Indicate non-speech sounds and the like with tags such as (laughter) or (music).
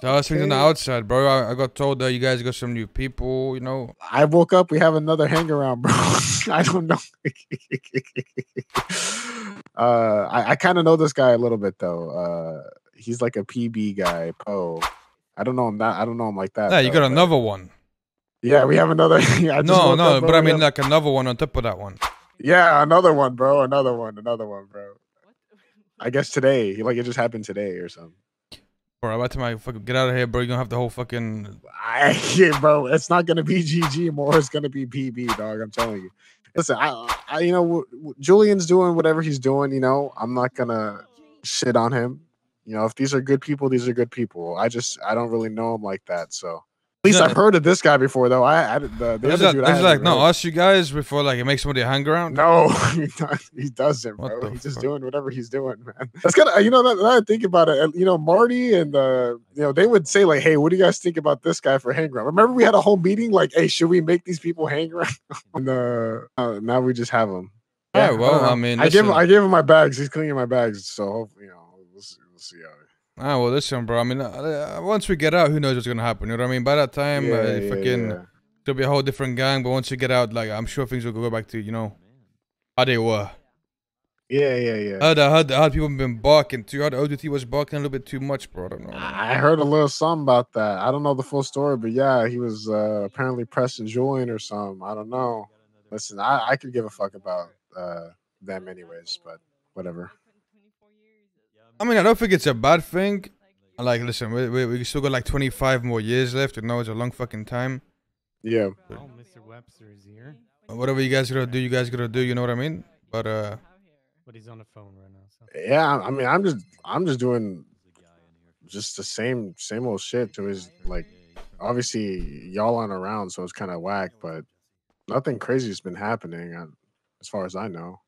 So I was thinking on the outside, bro. I, I got told that you guys got some new people. You know, I woke up. We have another hang around, bro. (laughs) I don't know. (laughs) uh, I, I kind of know this guy a little bit though. Uh, he's like a PB guy, Poe. I don't know him that. I don't know him like that. yeah, you though, got but- another one. Yeah, we have another. (laughs) yeah, I just No, no, up, but I mean have- like another one on top of that one. yeah, another one, bro. Another one. Another one, bro. I guess today, like it just happened today or something. Bro, I'm about to my fucking get out of here, bro. You're gonna have the whole fucking. (laughs) I, yeah, bro, it's not gonna be GG more. It's gonna be PB, dog. I'm telling you. Listen, I, I you know, Julian's doing whatever he's doing. You know, I'm not gonna shit on him. You know, if these are good people, these are good people. I just, I don't really know him like that. So, least No, I've heard of this guy before, though. I, I the, the There's other like, dude, I there's like no us you guys before like it makes somebody hang around. No, (laughs) he does- he doesn't, What bro. He's just doing whatever he's doing, man. That's kind of you know. That, now I think about it, you know, Marty and uh, you know, they would say like, "Hey, what do you guys think about this guy for hang around?" Remember, we had a whole meeting like, "Hey, should we make these people hang around?" (laughs) and uh, uh, now we just have them. Yeah, well, I mean, I give him. I gave him my bags. He's cleaning my bags, so hopefully, you know, we'll see, we'll see how. Ah, well, listen, bro. I mean, uh, uh, once we get out, who knows what's gonna happen? You know what I mean? By that time, Yeah, uh, yeah, fucking, yeah. it'll be a whole different gang. But once you get out, like, I'm sure things will go back to you know how they were. Yeah, yeah, yeah. I heard, I heard, I heard people been barking too. I heard ODT was barking a little bit too much, bro. I don't know. I heard a little something about that. I don't know the full story, but yeah, he was uh, apparently pressing Julian or something. I don't know. Listen, I, I could give a fuck about uh, them anyways, but whatever. I mean, I don't think it's a bad thing. Like, listen, we, we, we still got like 25 more years left. You know, it's a long fucking time. Yeah. Oh, Mr. Webster is here, Whatever you guys gotta do, you guys gotta do. You know what I mean? But uh, but he's on the phone right now. So. Yeah, I mean, I'm just I'm just doing just the same same old shit to his like obviously y'all aren't around, so it's kind of whack, but nothing crazy has been happening uh, as far as I know.